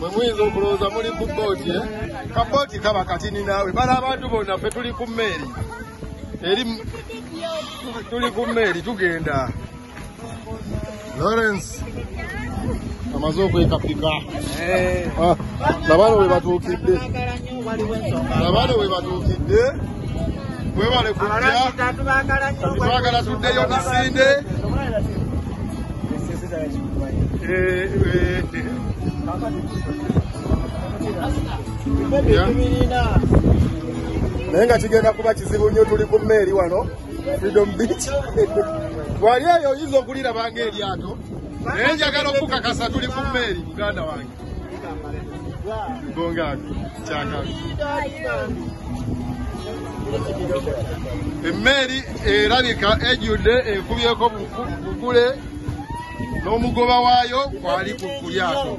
mwe muyinza okulowooza muli ku booti eh? kabooti kaba katini naawe bala abantu bonna ffe tuli ku mmeeri eri tuli- ku mmeeri tugenda. Lawrence amaze okwekapika. Ah, labano we batuukidde. Labano we batuukidde. Webale kujja twagala tuddeyo misinde Eh, eh, naye nga kigenda kuba kizibu nnyo tuli ku mmeeri wano freedom beach. Wali eyo oyinza okulirabanga eryato? Naye njagala okukakasa tuli ku mmeeri muganda wange. Gongaako kyakabi emmeeri erabika ejjudde ekubyeko buku- bukule n'omugoba waayo kwali ku lyato